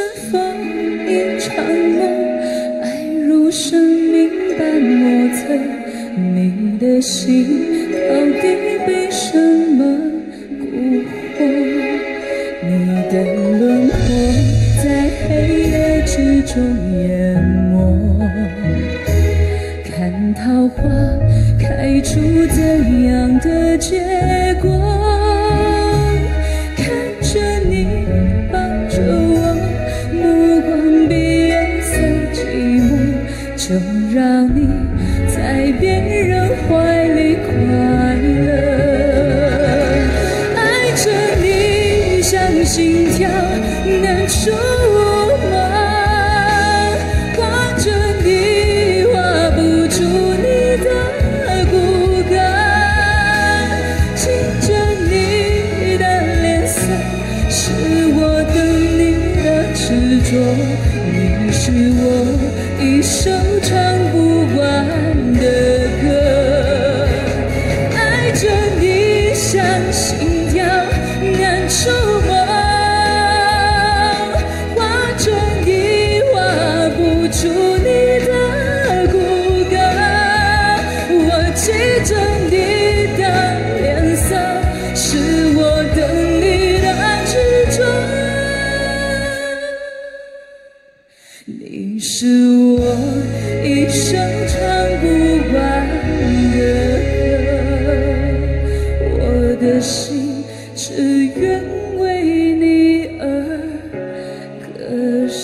绽放一场梦爱如生命般莫测你的心到底被什么？蛊惑你的轮廓在黑夜之中淹没看桃花开出怎样的结果就让你在别人怀里快乐。爱着你像心跳难触摸，画着你画不出你的骨骼，亲着你的脸色，是我等你的执着，你是我一首唱不完的歌。爱着你像心跳难触你是我一生唱不完的歌，我的心只愿为你而割舍。